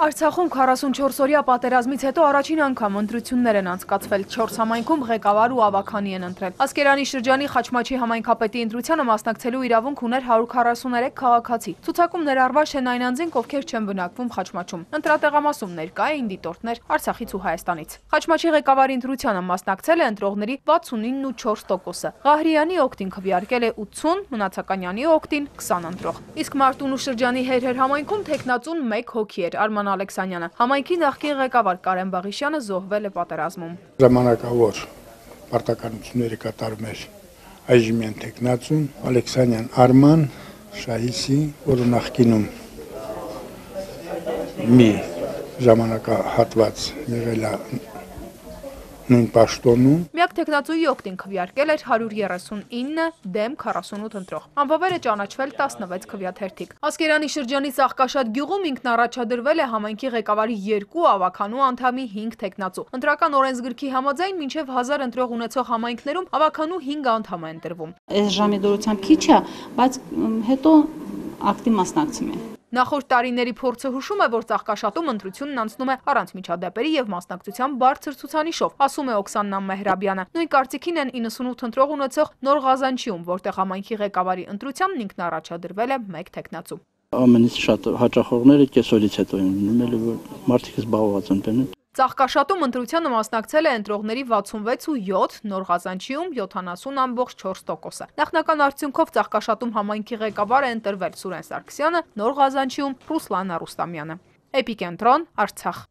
Արցախում 44-օրյա պատերազմից հետո առաջին անգամ ընտրություններ են անցկացվել 4 համայնքում ղեկավար ու ավականի են ընտրել։ Ասկերանի շրջանի Խաչմաչի համայնքապետի ընտրությանը մասնակցելու իրավունք ուներ 143 քաղաքացի։ Ցուցակում ներառված են այն անձինք, ովքեր չեն բնակվում Խաչմաչում։ Ընտրատեղամասում ներկա էին դիտորդներ Արցախից ու Հայաստանից։ Խաչմաչի ղեկավարի ընտրությանը մասնակցել է ընտրողների 69.4%-ը։ Ղահրյանի օկտին քվեարկել է 80, Մնացականյանի օկտին 20 ընտրող։ Իսկ Մարտունու շրջանի Հերհեր համայնքում տեխնացուն 1 հոգի էր։ Արման Ալեքսանյանը։ Համայնքի նախկին ղեկավար Կարեն Բաղիշյանը զոհվել է պատերազմում։ Ժամանակավոր պարտականությունները կատարում էր այժմյան տեխնացուն Ալեքսանյան Արման Շահիսի, որը նախկինում մի ժամանակահատված եղել է նույն պաշտոնում։ Միակ տեխնացուի օկտին քվեարկել էր 139 դեմ 48 ընտրող։ Անվավեր է ճանաչվել 16 քվեաթերթիկ։ Ասկերանի շրջանի Սաղկաշատ գյուղում ինքն առաջադրվել է համայնքի ղեկավարի երկու ավականու անդամի 5 տեխնացու։ Ընտրական օրենսգրքի համաձայն մինչև 1000 ընտրող ունեցող համայնքներում ավականու 5 անդամ է ընտրվում։ Այս ժամի դուրությամբ քիչ է, բայց հետո ակտի մասնակցում է։ Նախորդ տարիների փորձը հուշում է, որ Ծաղկաշատում ընտրությունն անցնում է առանց միջադեպերի եւ մասնակցության բարձր ցուցանիշով, ասում է Օքսաննա Մեհրաբյանը։ Նույն կարծիքին են 98 ընտրող ունեցող Նոր Ղազանչիում, որտեղ համայնքի ղեկավարի ընտրությանն ինքն առաջադրվել է 1 տեխնացու։ Ամենից շատ հաճախողները կեսօրից հետո են մնալ, որ մարդիկ զբաղված են բերել։ Ծաղկաշատում ընտրությանը մասնակցել է ընտրողների 66.7, Նոր Ղազանչիում 70.4%-ը։ Նախնական արդյունքով Ծաղկաշատում համայնքի ղեկավար է ընտրվել Սուրեն Սարգսյանը, Նոր Ղազանչիում Ռուսլան Արուստամյանը։ Էպիկենտրոն, Արցախ։